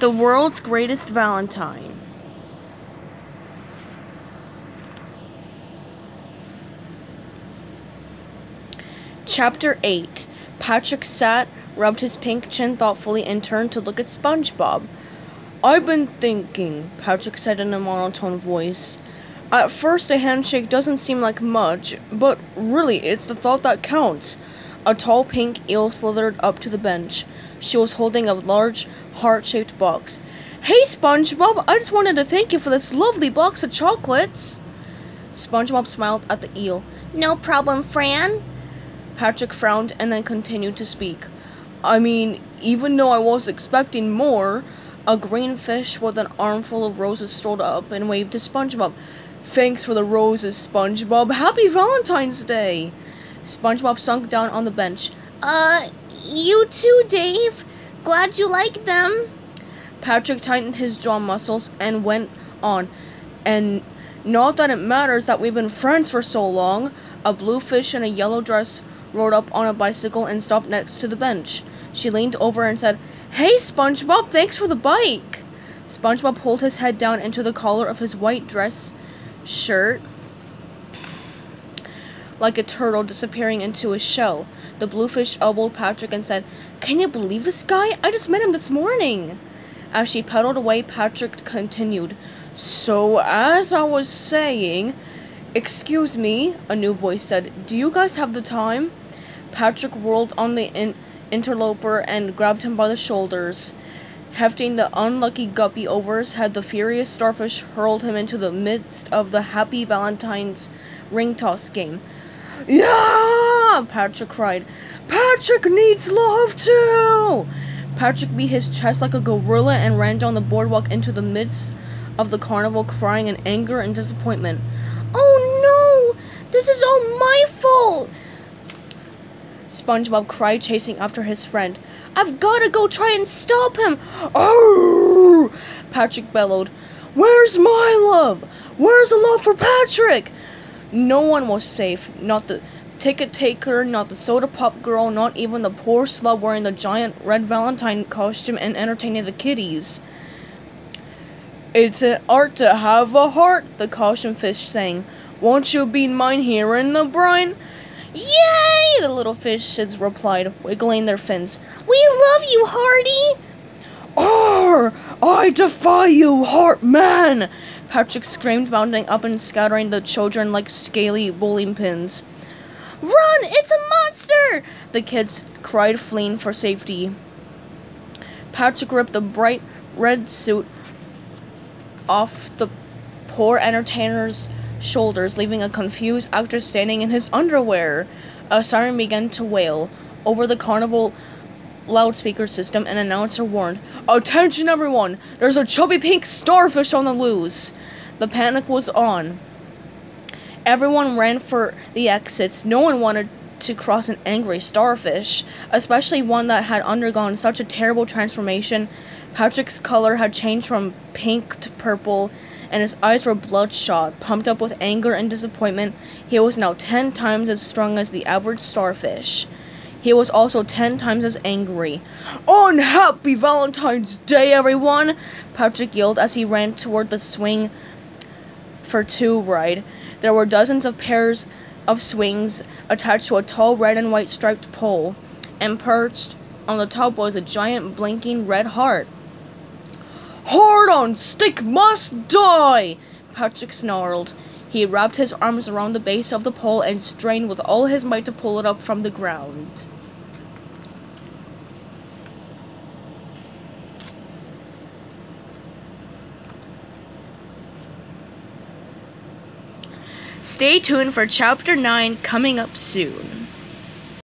The world's greatest Valentine. Chapter 8 Patrick sat, rubbed his pink chin thoughtfully, and turned to look at SpongeBob. I've been thinking, Patrick said in a monotone voice. At first, a handshake doesn't seem like much, but really, it's the thought that counts. A tall pink eel slithered up to the bench. She was holding a large, heart shaped box. Hey, SpongeBob, I just wanted to thank you for this lovely box of chocolates. SpongeBob smiled at the eel. No problem, Fran. Patrick frowned and then continued to speak. I mean, even though I was expecting more, a green fish with an armful of roses strolled up and waved to SpongeBob. Thanks for the roses, SpongeBob. Happy Valentine's Day! SpongeBob sunk down on the bench. Uh, you too, Dave. Glad you like them. Patrick tightened his jaw muscles and went on. And not that it matters that we've been friends for so long. A blue fish in a yellow dress rode up on a bicycle and stopped next to the bench. She leaned over and said, Hey, SpongeBob, thanks for the bike. SpongeBob pulled his head down into the collar of his white dress shirt like a turtle disappearing into his shell. The bluefish elbowed Patrick and said, Can you believe this guy? I just met him this morning. As she pedaled away, Patrick continued, So, as I was saying, Excuse me, a new voice said, Do you guys have the time? Patrick whirled on the in- interloper and grabbed him by the shoulders. Hefting the unlucky guppy over his head, the furious starfish hurled him into the midst of the happy Valentine's ring toss game. Yeah! Patrick cried. Patrick needs love too! Patrick beat his chest like a gorilla and ran down the boardwalk into the midst of the carnival, crying in anger and disappointment. Oh no! This is all my fault! SpongeBob cried, chasing after his friend. I've gotta go try and stop him! Oh! Patrick bellowed. Where's my love? Where's the love for Patrick? No one was safe. Not the ticket taker, not the soda pop girl, not even the poor slut wearing the giant red Valentine costume and entertaining the kiddies. It's an art to have a heart, the caution fish sang. Won't you be mine here in the brine? Yay! The little fishes replied, wiggling their fins. We love you, Hardy! Arr! I defy you, Heart Man! Patrick screamed, bounding up and scattering the children like scaly bowling pins. Run! It's a monster! The kids cried, fleeing for safety. Patrick ripped the bright red suit off the poor entertainer's shoulders, leaving a confused actor standing in his underwear. A siren began to wail over the carnival loudspeaker system. An announcer warned, Attention everyone! There's a chubby pink starfish on the loose! The panic was on. Everyone ran for the exits. No one wanted to cross an angry starfish, especially one that had undergone such a terrible transformation. Patrick's color had changed from pink to purple, and his eyes were bloodshot. Pumped up with anger and disappointment, he was now ten times as strong as the average starfish. He was also ten times as angry. Unhappy Valentine's Day, everyone! Patrick yelled as he ran toward the swing for two ride. There were dozens of pairs of swings attached to a tall red and white striped pole, and perched on the top was a giant blinking red heart. Hard on stick must die! Patrick snarled. He wrapped his arms around the base of the pole and strained with all his might to pull it up from the ground. Stay tuned for chapter 9 coming up soon.